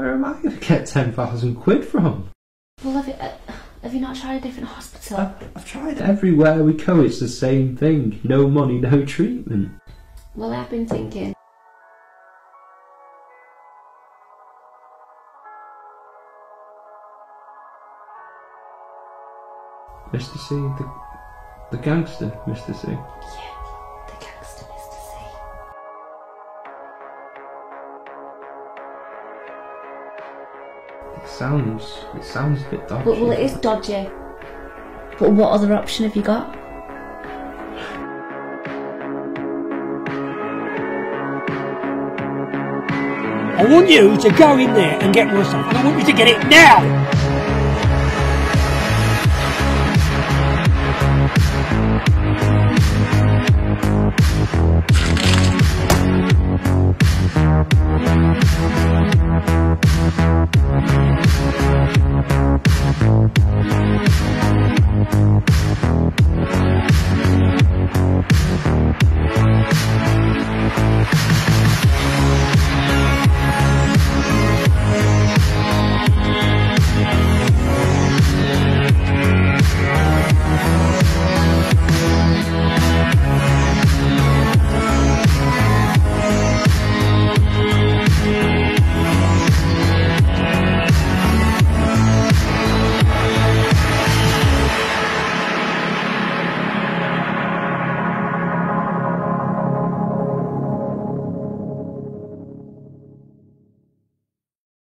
Where am I going to get 10,000 quid from? Well, have you, uh, have you not tried a different hospital? I, I've tried everywhere we go, it's the same thing. No money, no treatment. Well, I've been thinking. Mr. C, the, the gangster, Mr. C. Yeah, It sounds, it sounds a bit dodgy. But, well, it is dodgy. But what other option have you got? I want you to go in there and get my stuff, and I want you to get it now!